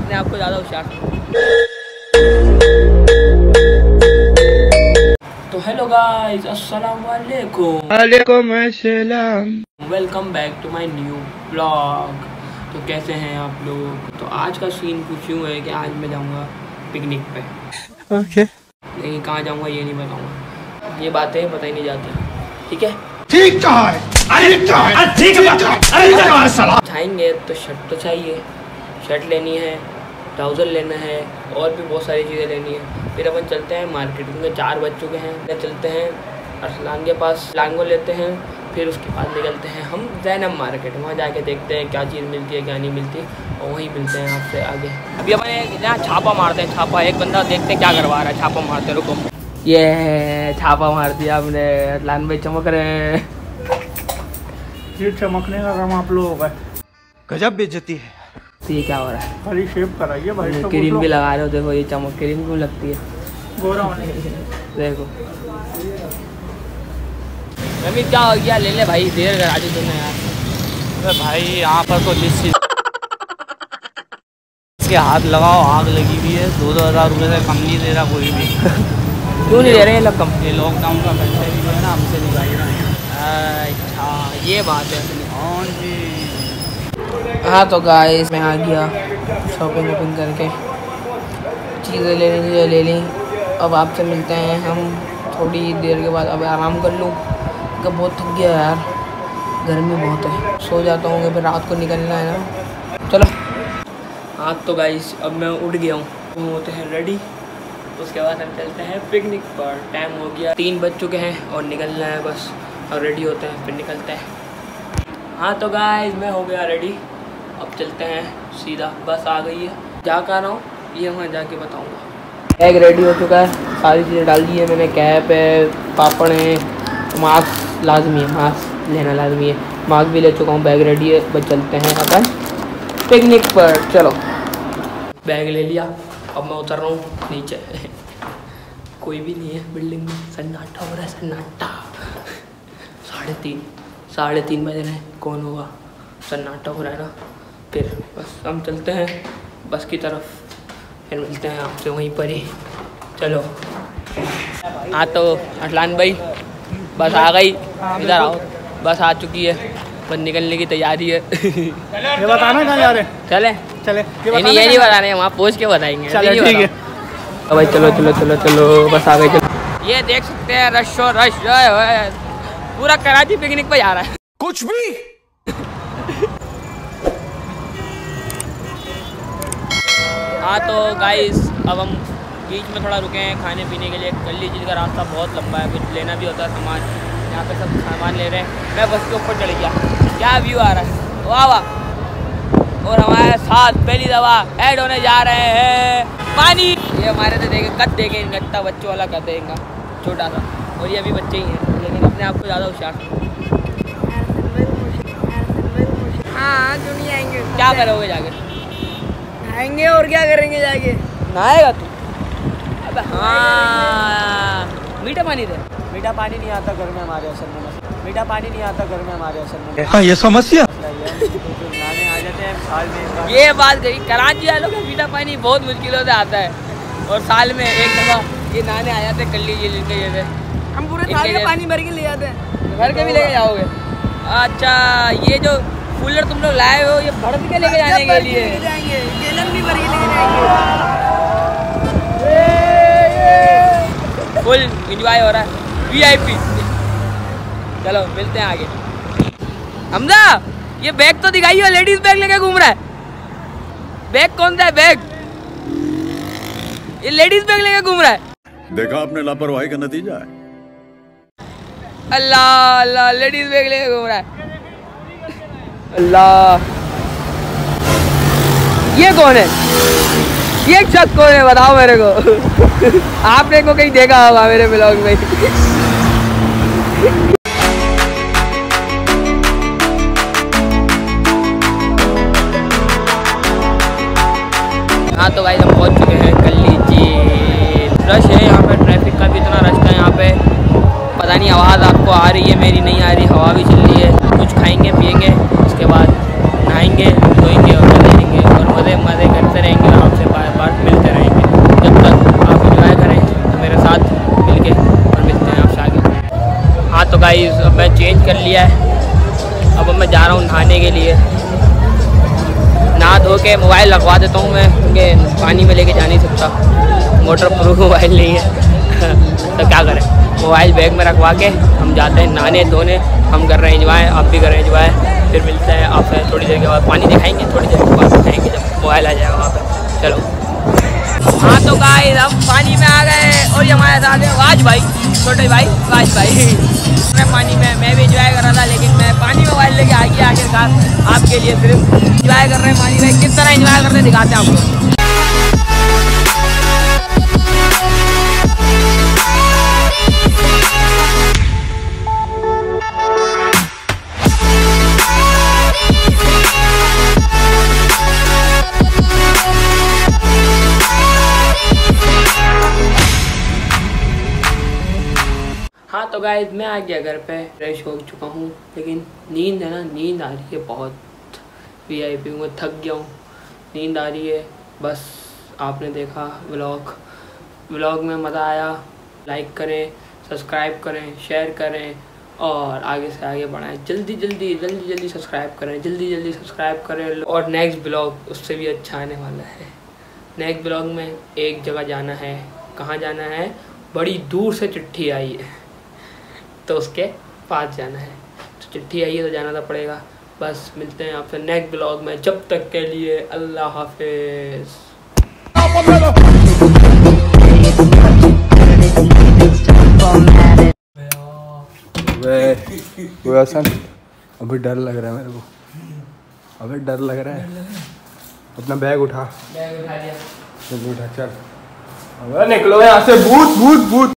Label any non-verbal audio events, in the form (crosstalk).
अपने आप को ज़्यादा होशियार तो हेलो गाइस अस्सलाम वालेकुम वालेकुम अस्सलाम welcome back to my new blog तो कैसे हैं आप लोग? तो आज का सीन कुछ यूँ है कि आज मैं जाऊँगा पिकनिक पे। ओके लेकिन कहाँ जाऊँगा ये नहीं बताऊँगा। ये बातें पता ही नहीं जाती। ठीक है? ठीक कहा है। अरे ठीक है। अरे ठीक है। जाएँगे तो शर्ट तो चाहिए। शर्ट लेनी है ट्राउज़र लेना है और भी बहुत सारी चीज़ें लेनी है। फिर अपन चलते हैं मार्केट क्योंकि चार बज चुके हैं। फिर चलते हैं अरसलान के पास लांगो लेते हैं फिर उसके बाद निकलते हैं हम जैनब मार्केट। वहाँ जाके देखते हैं क्या चीज़ मिलती है क्या नहीं मिलती और वहीं मिलते हैं आपसे आगे। अभी अपन एक यहाँ छापा मारते हैं छापा एक बंदा देखते हैं क्या करवा रहा है छापा मारते हैं, रुको। ये छापा मार दिया हमने अरसलान भाई चमक रहे हैं। ये चमकने का काम आप लोगों का गजब बेइज्जती है। तो ये क्या हो रहा है? खाली शेप कराइए भाई क्रीम भी लगा रहे हो देखो ये चमक क्रीम क्यों लगती है? गोरा होने देखो। रमी क्या हो गया? ले ले भाई देर करा दी तूने यार। अबे भाई यहाँ पर तो लिस्ट इसके हाथ लगाओ आग लगी हुई है। दो दो हज़ार रुपये से कम नहीं दे रहा कोई भी। क्यों नहीं दे रहे ये लोग कम? ये लॉकडाउन का खर्चा भी जो है ना हमसे निकाल रहे हैं। अच्छा ये बात है हाँ जी हाँ तो गाइस मैं आ गया शॉपिंग वॉपिंग करके। चीज़ें लेनी चीज़ें ले ली। अब आपसे मिलते हैं हम थोड़ी देर के बाद। अब आराम कर लूँ। क्योंकि बहुत थक गया यार। गर्मी बहुत है। सो जाता हूँ फिर रात को निकलना है ना। चलो। हाँ तो गाइस अब मैं उठ गया हूँ। हम होते हैं रेडी उसके बाद हम चलते हैं पिकनिक पर। टाइम हो गया। तीन बज चुके हैं और निकलना है बस। और रेडी होते हैं, फिर निकलते हैं। हाँ तो गाइस मैं हो गया रेडी अब चलते हैं सीधा बस आ गई है। जा कर रहा हूँ? ये वहाँ जाके बताऊँगा। बैग रेडी हो चुका है। सारी चीज़ें डाल दी है मैंने। कैप है पापड़ है मास्क लाजमी है मास्क लेना लाजमी है। मास्क भी ले चुका हूँ बैग रेडी है। बस चलते हैं अपन पिकनिक पर। चलो। बैग ले लिया। अब मैं उतर रहा हूँ नीचे। (laughs) कोई भी नहीं है बिल्डिंग में। सन्नाटा हो रहा है सन्नाटा। (laughs) साढ़े तीन साढ़े तीन बज रहे हैं। कौन होगा? सन्नाटा हो रहा है ना। फिर बस हम चलते हैं बस की तरफ़। फिर मिलते हैं आपसे वहीं पर ही। चलो। हाँ तो अटलान भाई बस आ गई। इधर आओ। बस आ चुकी है। बस निकलने की तैयारी है। ये बताना कहाँ जा रहे चले। चले। ये नहीं ये नहीं बता रहे वहाँ पहुँच के बताएँगे। चलो ठीक है। भाई चलो चलो चलो चलो। बस आ गई चलो। ये देख सकते हैं रश और रश जो है, है। पूरा कराची पिकनिक पे जा रहा है। कुछ भी हाँ तो गाइस अब हम बीच में थोड़ा रुके हैं खाने पीने के लिए। गली झील का रास्ता बहुत लंबा है कुछ लेना भी होता है सामान। यहाँ पे सब सामान ले रहे हैं। मैं बस के ऊपर चढ़ गया। क्या व्यू आ रहा है? वाह वाह। और हमारे साथ पहली दवा ऐड होने जा रहे हैं पानी। ये हमारे से देखे कद देंगे गत्ता बच्चों वाला कर देगा छोटा सा। और ये अभी बच्चे ही हैं लेकिन अपने आप को ज़्यादा होशियार हाँ। क्यों नहीं आएँगे। क्या करोगे जाके? आएँगे और क्या करेंगे जाके? नहाएगा तू। अब हाँ। मीठा पानी दे। मीठा पानी नहीं आता घर में हमारे असल में मीठा पानी नहीं आता घर में हमारे असल में। हाँ ये समस्या। (laughs) ये है। तो हैं ये बात कही कराची वालों का मीठा पानी बहुत मुश्किलों से आता है। और साल में एक दफ़ा ये नाने आ जाते कर लीजिए जिनके जैसे हम पूरे साल का पानी भर के ले जाते हैं। घर के भी लेके जाओगे? अच्छा ये जो कूलर तुम लोग लाए हो ये भर के लेके जाने के लिए। लेके जाएँगे फुल इंजॉय हो रहा है। वीआईपी चलो मिलते हैं आगे। हमजा ये बैग तो दिखाइए लेडीज़ बैग लेके घूम रहा है। बैग कौन सा है बैग ये लेडीज़ बैग लेके घूम रहा है। देखा आपने लापरवाही का नतीजा है। अल्लाह अल्लाह लेडीज़ बैग लेके घूम रहा है। अल्लाह। ये कौन है? ये शख्स कौन है? बताओ मेरे को। (laughs) आपने को कहीं देखा होगा मेरे ब्लॉग में। हाँ तो भाई हम पहुँच चुके हैं कल्ली झील रश है यहाँ पे ट्रैफ़िक का भी इतना रश था यहाँ पे। पता नहीं, आवाज़ आपको आ रही है मेरी, नहीं आ रही, हवा भी चल रही है। कुछ खाएँगे पिएँगे उसके बाद नहाएँगे, धोएँगे और रहेंगे और मज़े मज़े करते रहेंगे गाइस अब मैं चेंज कर लिया है। अब मैं जा रहा हूँ नहाने के लिए। नहा धो के मोबाइल रखवा देता हूँ मैं, क्योंकि पानी में लेके जा नहीं सकता। मोटर प्रूफ मोबाइल नहीं है। (laughs) तो क्या करें? मोबाइल बैग में रखवा के हम जाते हैं नहाने, धोने। हम कर रहे हैं इंजॉय आप भी कर रहे हैं इंजॉय फिर मिलते हैं आपसे थोड़ी देर के बाद। पानी दिखाएँगे, थोड़ी देर के बाद दिखाएँगे जब मोबाइल आ जाएगा वहाँ पर चलो। हाँ तो गाइस हम पानी में आ गए। और ये हमारे साथ है वाज भाई, छोटे भाई, वाज भाई। मैं पानी में, मैं भी इंजॉय कर रहा था, लेकिन मैं पानी में वाज लेके आ गया आखिरकार आपके लिए सिर्फ़ इंजॉय कर रहे हैं पानी में, किस तरह इंजॉय करते दिखाते हैं आपको। गाइस मैं आ गया घर पे फ्रेश हो चुका हूँ, लेकिन नींद है ना, नींद आ रही है बहुत। वी आई पी में थक गया हूँ। नींद आ रही है, बस आपने देखा व्लॉग व्लॉग में मज़ा आया लाइक करें सब्सक्राइब करें शेयर करें, और आगे से आगे बढ़ाएँ। जल्दी जल्दी जल्दी जल्दी सब्सक्राइब करें, जल्दी जल्दी सब्सक्राइब करें। और नेक्स्ट ब्लॉग उससे भी अच्छा आने वाला है। नेक्स्ट ब्लॉग में एक जगह जाना है। कहाँ जाना है? बड़ी दूर से चिट्ठी आई है। तो उसके पास जाना है। तो चिट्ठी आई है तो जाना तो पड़ेगा। बस मिलते हैं आपसे नेक्स्ट ब्लॉग में। जब तक के लिए अल्लाह हाफिज़। वे वो अभी डर लग रहा है मेरे को। अभी डर लग रहा है। अपना बैग उठा। बैग उठा लिया। चल उठा चल। अबे निकलो यहाँ से। भूत भूत भूत।